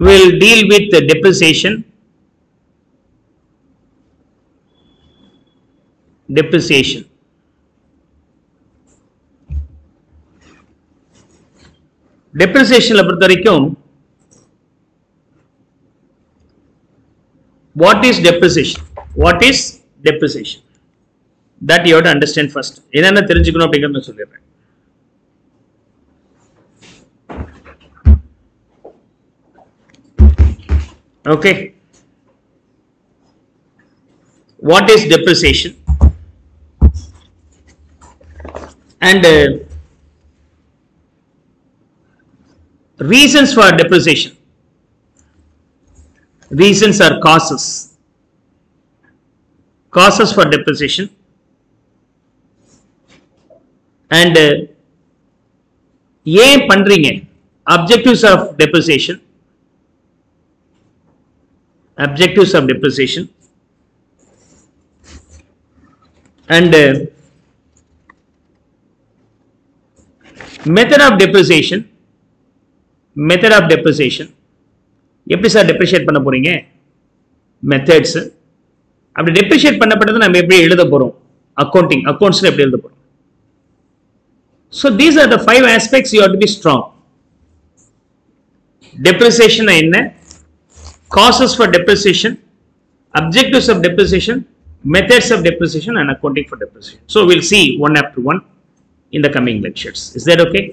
will deal with the depreciation depreciation depreciationல பொறுத்த வரைக்கும் what is depreciation what is depreciation that you have to understand first என்னென்ன தெரிஞ்சுக்கணும் அப்படிங்கறத நான் சொல்லிடுறேன் okay what is depreciation and uh, reasons for depreciation reasons are causes causes for depreciation and uh, ஏன் பண்றீங்க objectives of depreciation Objectives of depreciation. And uh, method of depreciation. Method of depreciation. எப்படி sir depreciate பண்ண போறீங்க? Methods அப்படி depreciate பண்ணப்பட்டது நம்ம எப்படி எழுத போறோம்? அக்கௌண்டிங் அக்கௌண்ட்ஸ்ல எப்படி எழுத போறோம்? So these are the five aspects you to be strong depreciation என்ன? Causes for depreciation, objectives of depreciation, methods of depreciation, and accounting for depreciation. So we'll see one after one in the coming lectures. Is that okay?